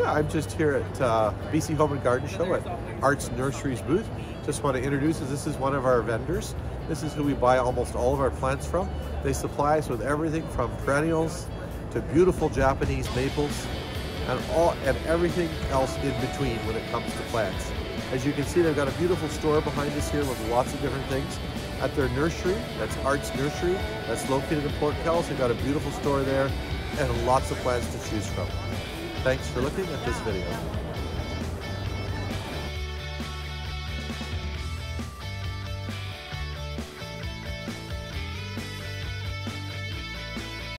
Yeah, I'm just here at uh, BC Home and Garden Show at Arts Nurseries booth. Just want to introduce this is one of our vendors. This is who we buy almost all of our plants from. They supply us with everything from perennials to beautiful Japanese maples and all and everything else in between when it comes to plants. As you can see, they've got a beautiful store behind us here with lots of different things. At their nursery, that's Arts Nursery, that's located in Port Kells. They've got a beautiful store there and lots of plants to choose from. Thanks for looking at this video.